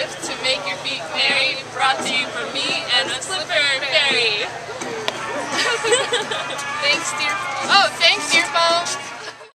gift to make your feet merry, brought to you from me and a slipper fairy. thanks, dear. Oh, thanks